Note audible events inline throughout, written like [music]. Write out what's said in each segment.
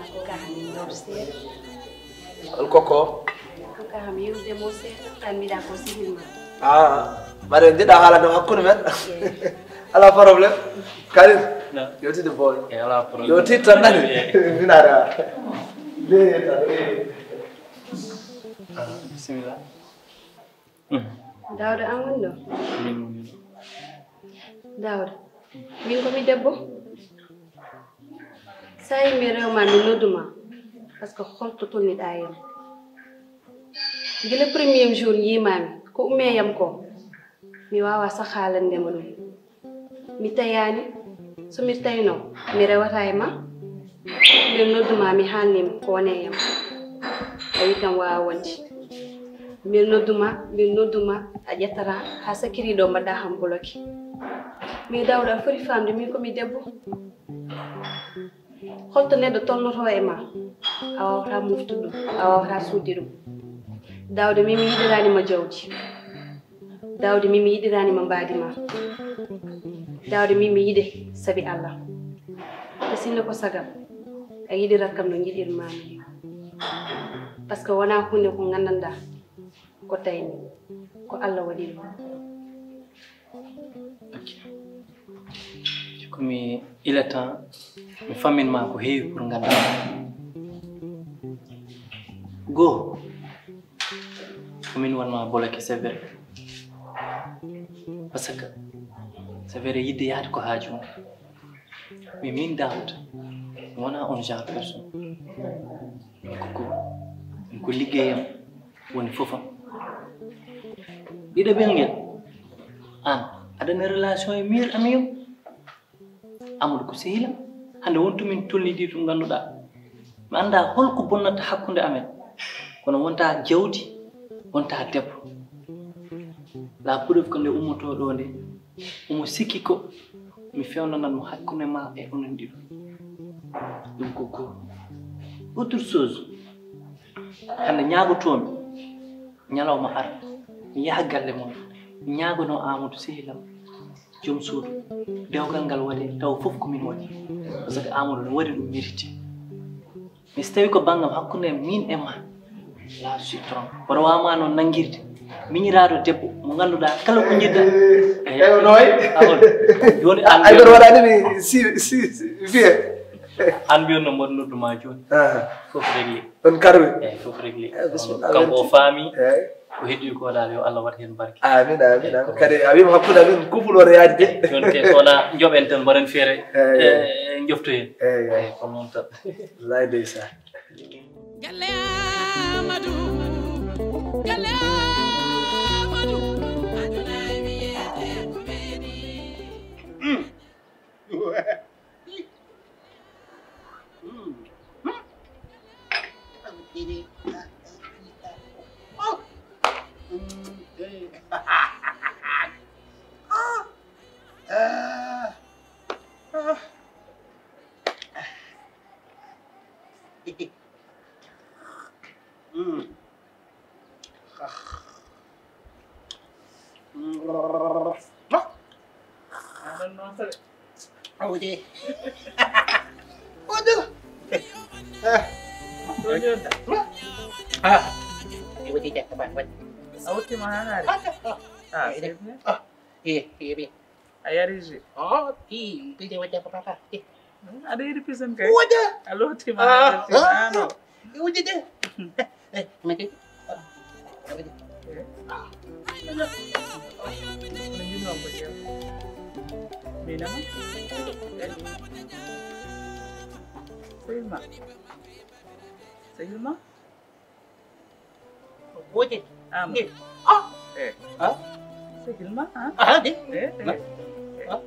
nakugaaninor seeɗa holkoko ko kam yewdemo seeɗa tan mbiɗa ko sihinma a mbaɗe jiɗa haala noon hakkude karim yewtide boy yewtid tan nani minare a leye tan bisimilla dawda an woni ɗo dawda min komi sa yimɓe rewma mi nodduma par ce que gila premier jour yimami ko ummeyam ko. Mi wawa sah haalandema ɗum mi tayani. Somi tayno mi rewata e ma ko a wi a ƴettata ha sakiriɗo mbaɗɗa ham bloqué mi dawɗa foti holto neɗɗo tolnoto e ma a wawata moftude ɗum a wawata suudde ɗum dawde min mi yiɗiranima jawdi dawde min mi yiɗiranima mbaadi ma. Dawde min mi saabi allah. Te sinno ko sagam. A yiɗirat kam no jiɗirmami par ce que wona hunde ko gandanɗa ko tayni ko allah waɗi komi temps mi famminma ko heewi pour gandal goo komin wonma bloqué c'est vrai par ce que c'est vrai yidde yaade ko haaju mum min mi wona on genre personne koko ko liggeyam woni fofam ɗiɗo ɓelngel an aɗana relation e mir amiyo amadou ko sehila hande wontumin tolnidi ɗum ganduɗa mi anda holko bonnata hakkunde amen. Kono wonta jawdi wonta debbo. La preuve ko nde ummoto ɗo nde omo sikki ko mi fewnanan mo hakkunde ma e onon ɗiɗo ɗum ko goo. Autre chose hande ñaagotomi ñalawma ar mi yaha galle mon mi ñaagono amadou sehilam joom suudu dewgal ngal waɗe taw fof komin waɗi que amadou ne waɗi ɗum mérité mais so tawi ko banggam hakkunde min e ma la sutron woto wawma noon nanguirde miñiraɗo debbo mo ganduɗa kala ko jiɗɗa eyo noy joni aydor waɗanimi si si wiye an mbiyonno mboɗo nodduma joni fof régli on karwi eyyi fof Eh, bisimilla. kanko o faami ko heddi ko yo allah wat hen barke amin amin. amin kadi a wima hakkude amin wona yaade de joni te sowona joɓen tan mbaɗen feere e jofto ko noon tan wallahi Galle Amadou Galle Amadou ko Audi. [laughs] Aduh. Ah. Aduh. Ah. Ibu tidak teman buat. Audi mana ada? Ah, ini. Ah, iya, iya, iya. Ayah Rizi. Oh, iya, itu jawab jawab apa? Ada di pisan kayak. Wadah. Halo, tim mana? Ano? Ibu tidak. Eh, mati. Ah. Ano? Ano yun ang Vì nó Terima. Terima. Wajib. đi à Eh. Ah. Terima. Ah. Ah. Eh. Eh. Ah.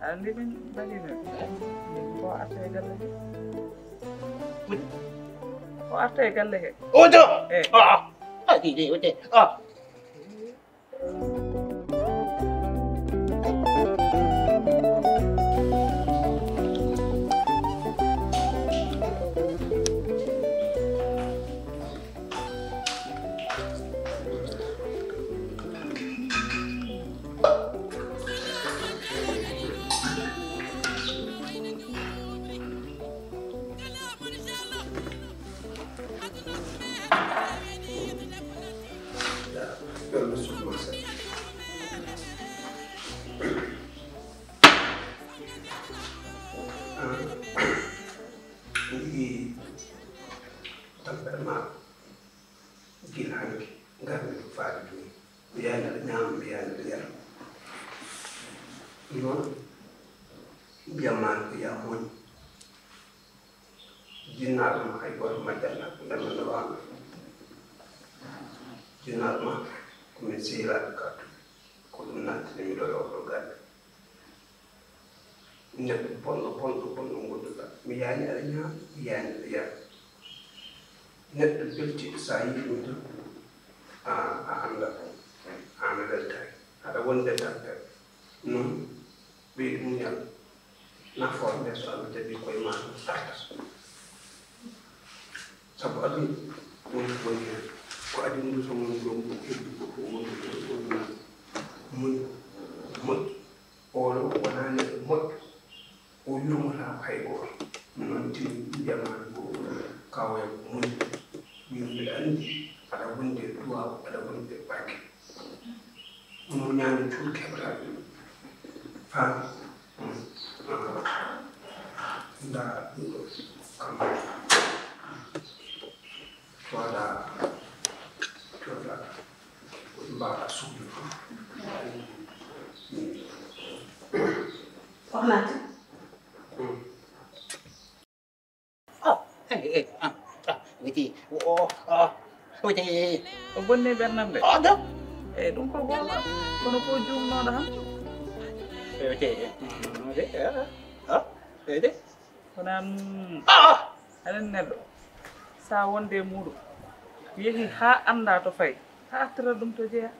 Andi bin balik ni. Kau ada egal lagi. Mun. Kau ada egal lagi. Oh tu. Eh. Ah. Ah. Di di. Oh. المرسلين عندي طلب مع جيل عنك قبل فعل بيانا نعم بيانا بيانا نور بيمان يا هون جنار ما يقول ما جنار لما نبغى جنار ما min sehilaɓe kattum ko ɗum nantini miɗo e oɗo galle neɗɗo bonɗo bonɗo bonɗo gonduɗa mi yaani aɗa ñaa mi yaani aɗa yaa neɗɗo beltiɗo so a yii ɗum tan a a annda an a weltaki aɗa wonde nde tampere noon ɓeyi ɗum ñal nafoore nde so allah jaɓi koye ma. Ɗum sabu aduna woni ko woni heen nu someone is going to kill people who want to kill mun mut or wana ne mut o yurmu na kai or non ti jama ko kawe mun min da andi ada wunde duwa ada wunde baki mun nyani tur kebra fa da kamar wada là bà đã xuống được hoặc là vậy thì ô vậy thì bên này bên nam đấy ở đâu eh đúng không có nó có chung nó đó vậy thì đấy hả đấy đấy con nam anh nên sao anh đi mua được yehi ha annda to fayi ha attira ɗum to jeeya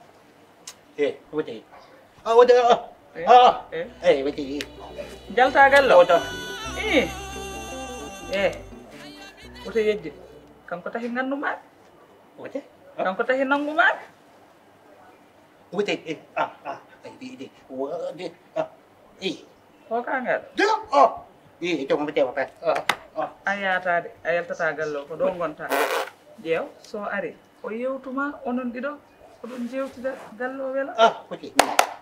e woti a woti a e woti jaltagal lo woto i e woto yejji kanko tahi gandumaɓe wote kanko tahi nangumaɓe wote e a a ɗiɗi wode i hokangal de o i jombo tewa pat a yatade a yaltatagal lo ko ɗo gonta ƴeew so ari o yewtuma onon ɗiɗo oɗon jewtida galle o weela Ah, wada.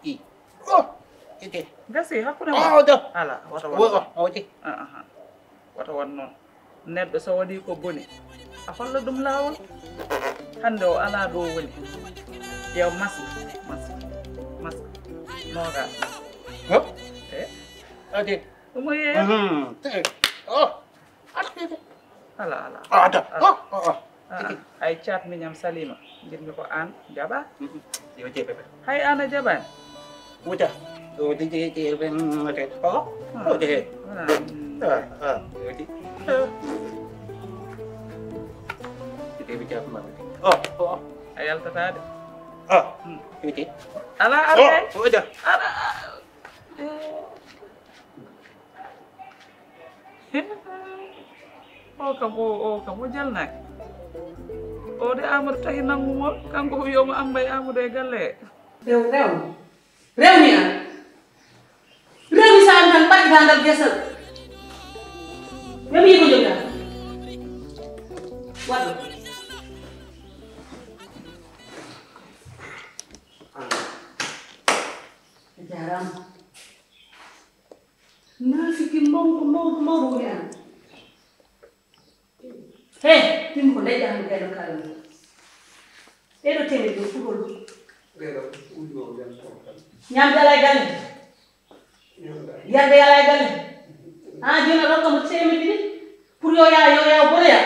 Eh. Oh. Itu. gasi hakkude Ah, ma da. ala wata Wada. ahan wata wat noon neɗɗo so waɗi ko boni a holla ɗum laawol hande o ala ɗo woni ƴeew masque masque masque nogas Huh? e Ada. ɗum o yeeya Hmm. Tu. Oh. Ada. ala ala Oh. Oh. oh. Ah, hay catmiñam salima jinmi ko an jaɓa Ya, wada. Wada. hay [laughs] an a jaɓani Udah. Udah di di ben ada. Oh. Udah. wona Ah. Ah. Udah. Jadi bicara ke mana? Oh. Oh. a yaltatade Oh. Udah. ala arde Oh. Udah. ala o kam o o kam o jalnaki o de amadou tahi nangumol kanko o wiyoma ambay amadou e galle he rew rewmi rewmi an rewmi sa an tan ɓaɗɗita ngal guesal wemi yi ko jogta waɗɗo jarama naafiki mawɗo mawɗo mawɗo woni an hey medani kano kalongo ero tende jokugol ñamde ala e galle yerde ala e galle an joni aɗo kam temedde ɗi pour yo yaa yo yaa bonoya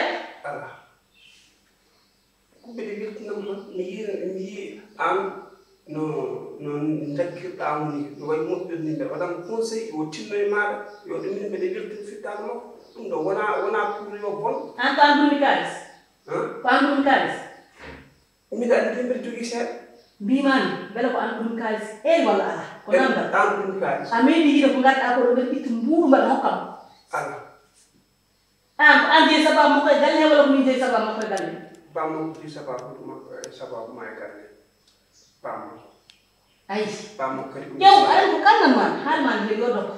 kuɓeɗe wirtinam tan mi yira mi yi an no no dakkirɗamo ni no wayi moƴƴirni mbeɗa waɗama conseil yo tinno e maɗa yo ɗumin mbeɗa wirtin fiɗɗano makko ɗum ɗo wona wona pour yo han ko andumi kalis mbiɗa andi de mbeɗa jogui seeɗa mbimani beele ko andumi kalis heewi walla ala ko namdal an ɗum kalis a meeɗi yiide ko gadɗa ko ɗo ɓeɗa itta mbuuru mbaɗa hokkam ala an ko an jeyi sababu makko e galle he walla ko min jeyi sababu makko e galle bammakko ji sababu makko e sababu ma e galle bammakko ayi bammakko kadi ko ƴew aɗa ko kannan ma haalmani he yo dokko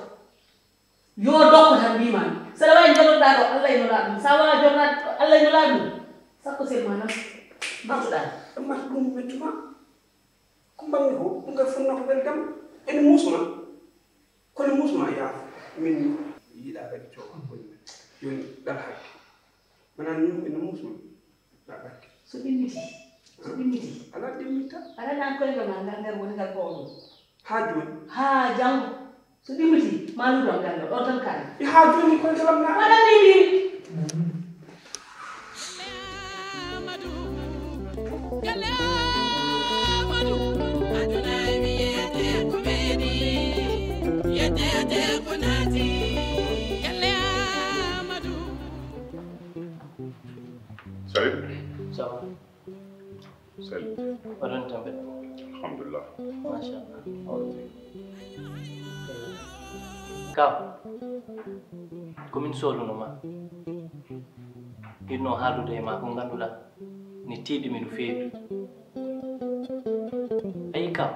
yo dokko tan mbimani saɗa wawi jogoɗɗa ɗo allah eno laaɓ ɗum sa wawa jogoɗa allah ɗum sakko sel ma nam mbattuɗa amma ɗum mettuma ko mbanmi ko kay fonna ko weldam ene musma kono musma yaafo min. Yiiɗa kadi cowa koni joni ɗal hakke manan min ene musma ɗal hakke so ɗimmiti so ɗimmiti ala ɗimmitta aɗa nan koyngal ma ngal nder woni ngal gowɗo ha joni ha janggo so ɗimmiti ma luɗam galle ɗo tan kaani e ha joni koye salam na mbimi selli oɗon tan alhamdulillah. Machallah kaw komin sohlunoma yinno haalude e ma ko ngannduɗa ni tiiɗimi no feewi ayi kaw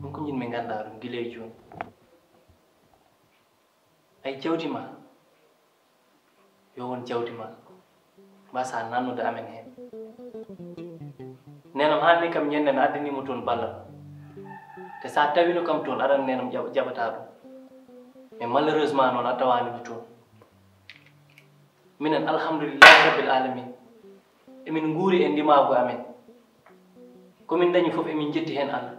ɗum ko jinmi ngannda ɗum gila e jooni ayi jawdi ma. Yo won jawdi ma. Mbasa nannude amen heen nenam hanni kam ñande no addanimo toon ballal te sa tawino kam toon aɗan nenam jaɓ- jaɓata ɗum mais malheureusement noon a tawanimi toon minen alhamdulillahi rabbil alamin. Emin guuri e ndimago amen komin dañi fof emin jetti hen allah.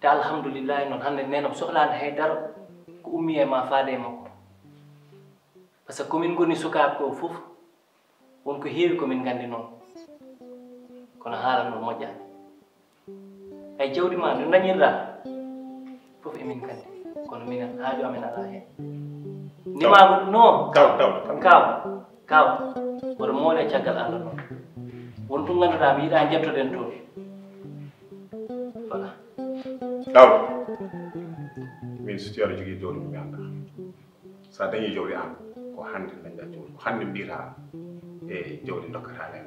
Te alhamdulillahi noon hande nenam sohlani haydara ko ummi e ma faade e makko. Par ce que komin goni sukaɓe ko fof wonko heewi komin gandi noon kono haala no moƴƴani ay jawdi ma no dañirɗa fof emin gandi kono minen haaju amen ala hen ndimago non Kaw, kaw, kaw. kaw kaw woto mooɗe caggal allah noon won ɗum ngannduɗa mi yiɗa jettoɗen toon voilà Kaw. Min so tawi aɗa jogii jawdi mi annda. So a dañii jawdi an ko hannde dañɗa jawdi ko hannde mbiyata e jawdi dokkata nen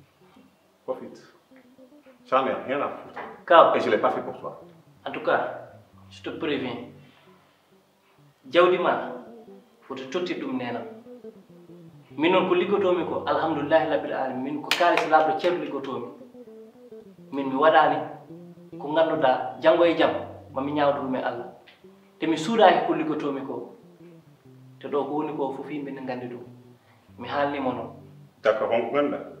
profite j'en ai rien à foutre. Kaw et je l'ai pas fait pour toi. En tout cas je te préviens. Jawdi ma woto totti ɗum nenam min noon ko liggotomi ko alhamdulillahi rabbil alamin. Min ko kalis laaɓɗo ceerno liggotomi. Min mi waɗani ko e jaam mami ñawdo ɗum e allah. Te mi suuɗaki ko liggotomi ko te ɗo ko woni ko yimɓe ne nganndi ɗum. Mi haalnimo noon. D'accord honko ganduɗa mi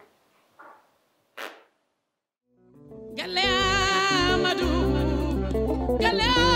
Hello!